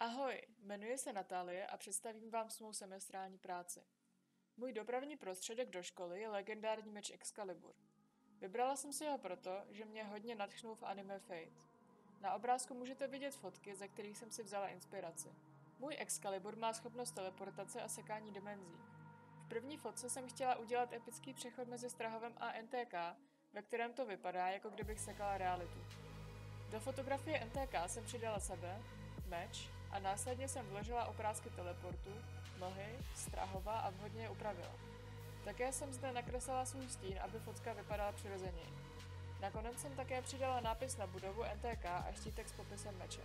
Ahoj, jmenuji se Natálie a představím vám svou semestrální práci. Můj dopravní prostředek do školy je legendární meč Excalibur. Vybrala jsem si ho proto, že mě hodně nadchnul v anime Fate. Na obrázku můžete vidět fotky, ze kterých jsem si vzala inspiraci. Můj Excalibur má schopnost teleportace a sekání dimenzí. V první fotce jsem chtěla udělat epický přechod mezi Strahovem a NTK, ve kterém to vypadá, jako kdybych sekala realitu. Do fotografie NTK jsem přidala sebe, meč a následně jsem vložila obrázky teleportu, nohy, strahova a vhodně je upravila. Také jsem zde nakreslila svůj stín, aby fotka vypadala přirozeněji. Nakonec jsem také přidala nápis na budovu NTK a štítek s popisem meče.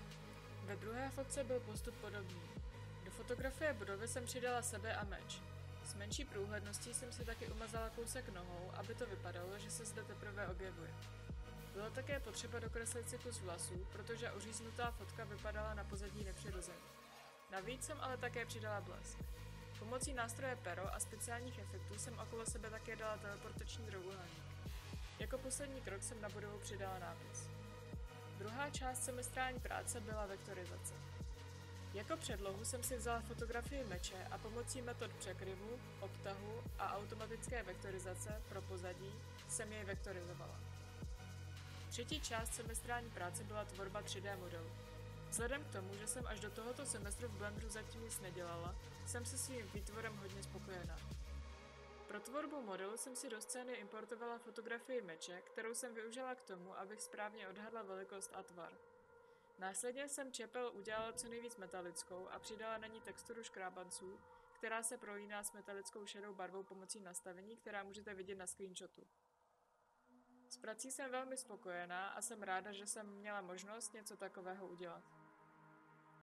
Ve druhé fotce byl postup podobný. Do fotografie budovy jsem přidala sebe a meč. S menší průhledností jsem si taky umazala kousek nohou, aby to vypadalo, že se zde teprve objevuje. Bylo také potřeba dokreslit si kus vlasů, protože uříznutá fotka vypadala na pozadí nepřirozeně. Navíc jsem ale také přidala blesk. Pomocí nástroje pero a speciálních efektů jsem okolo sebe také dala teleportační trojuhelník. Jako poslední krok jsem na budovu přidala nápis. Druhá část semestrální práce byla vektorizace. Jako předlohu jsem si vzala fotografii meče a pomocí metod překryvu, obtahu a automatické vektorizace pro pozadí jsem jej vektorizovala. Třetí část semestrální práce byla tvorba 3D modelu. Vzhledem k tomu, že jsem až do tohoto semestru v Blenderu zatím nic nedělala, jsem se svým výtvorem hodně spokojená. Pro tvorbu modelu jsem si do scény importovala fotografii meče, kterou jsem využila k tomu, abych správně odhadla velikost a tvar. Následně jsem čepel udělala co nejvíc metalickou a přidala na ní texturu škrábanců, která se prolíná s metalickou šedou barvou pomocí nastavení, která můžete vidět na screenshotu. S prací jsem velmi spokojená a jsem ráda, že jsem měla možnost něco takového udělat.